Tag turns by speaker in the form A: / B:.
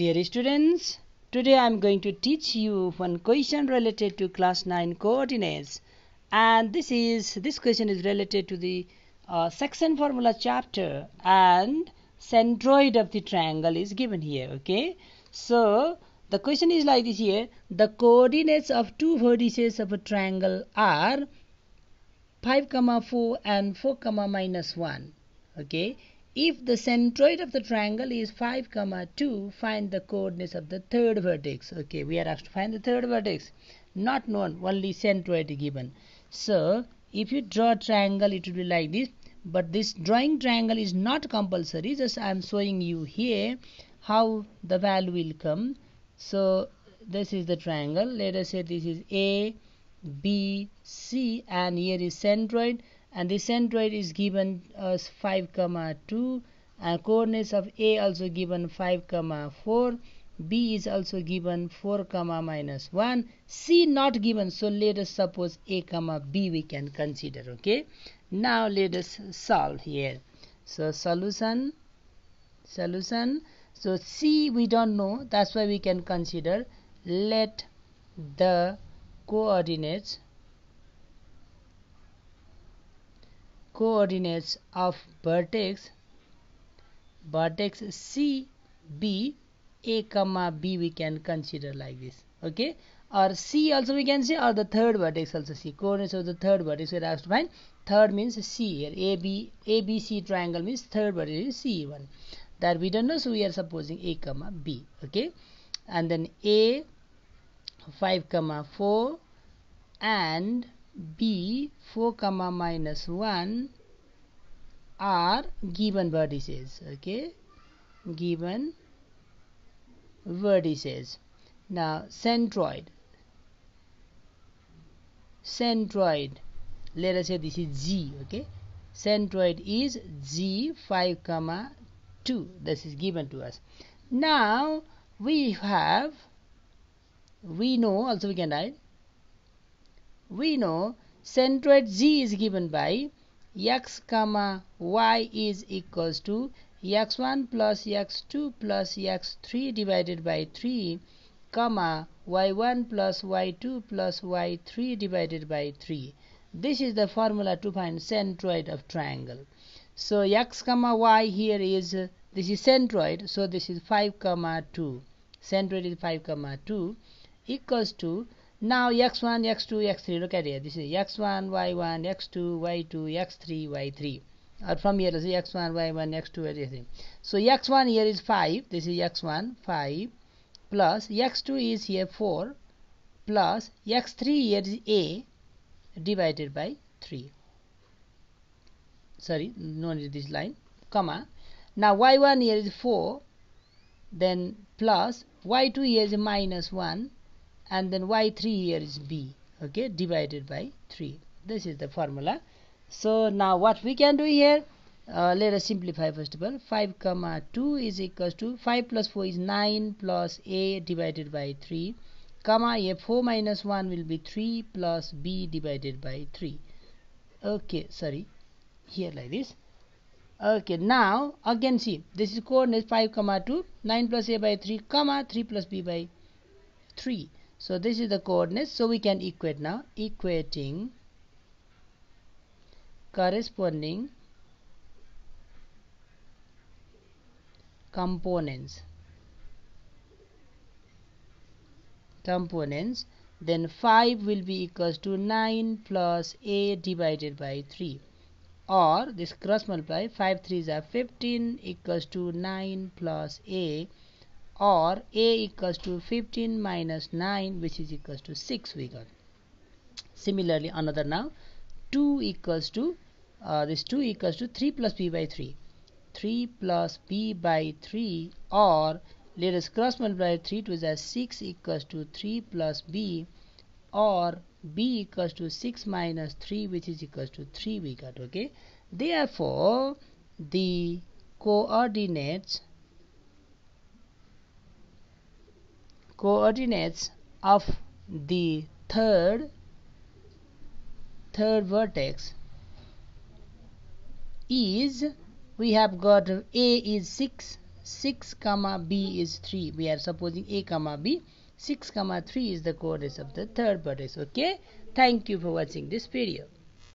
A: Dear students, today I am going to teach you one question related to class 9 coordinates. And this is this question is related to the uh, section formula chapter and centroid of the triangle is given here okay? So the question is like this here. The coordinates of two vertices of a triangle are 5 comma 4 and 4 comma minus 1 okay if the centroid of the triangle is 5 comma 2 find the coordinates of the third vertex. Okay we are asked to find the third vertex. Not known only centroid given. So if you draw a triangle it will be like this. But this drawing triangle is not compulsory. Just I am showing you here how the value will come. So this is the triangle. Let us say this is A B C and here is centroid and the centroid is given as 5 comma 2 and coordinates of a also given 5 comma 4 b is also given 4 comma minus 1 c not given. So let us suppose a comma b we can consider okay? Now let us solve here. So solution solution. So c we don't know that's why we can consider. Let the coordinates coordinates of vertex vertex C B A comma B we can consider like this okay? Or C also we can say or the third vertex also C. Coordinates of the third vertex we asked to find. Third means C here A B A B C triangle means third vertex is C one. That we don't know so we are supposing A comma B okay? And then A 5 comma 4 and b 4 comma minus 1 are given vertices okay? Given vertices. Now centroid. Centroid. Let us say this is g okay? Centroid is g 5 comma 2 this is given to us. Now we have we know also we can write we know centroid z is given by x comma y is equals to x1 plus x2 plus x3 divided by 3 comma y1 plus y2 plus y3 divided by 3 this is the formula to find centroid of triangle. So x comma y here is this is centroid so this is 5 comma 2 centroid is 5 comma 2 equals to now x1, x2, x3, look at here. This is x1, y1, x2, y2, x3, y3. Or from here, see x1, y1, x2, everything. So x1 here is 5. This is x1, 5. Plus x2 is here 4. Plus x3 here is a divided by 3. Sorry, no need this line. Comma. Now y1 here is 4. Then plus y2 here is minus 1 and then y3 here is b okay divided by 3 this is the formula. So now what we can do here? Uh, let us simplify first of all. 5 comma 2 is equals to 5 plus 4 is 9 plus a divided by 3 comma a 4 minus 1 will be 3 plus b divided by 3 okay sorry here like this. Okay now again see this is coordinate 5 comma 2 9 plus a by 3 comma 3 plus b by 3 so this is the coordinates. So we can equate now. Equating corresponding components. Components. Then 5 will be equals to 9 plus a divided by 3 or this cross multiply 5 3s are 15 equals to 9 plus a or a equals to 15 minus 9 which is equals to 6 we got. Similarly another now 2 equals to uh, this 2 equals to 3 plus b by 3 3 plus b by 3 or let us cross multiply 3 to the 6 equals to 3 plus b or b equals to 6 minus 3 which is equals to 3 we got okay? Therefore the coordinates coordinates of the third third vertex is we have got a is 6 6 comma b is 3 we are supposing a comma b 6 comma 3 is the coordinates of the third vertex. Okay? Thank you for watching this video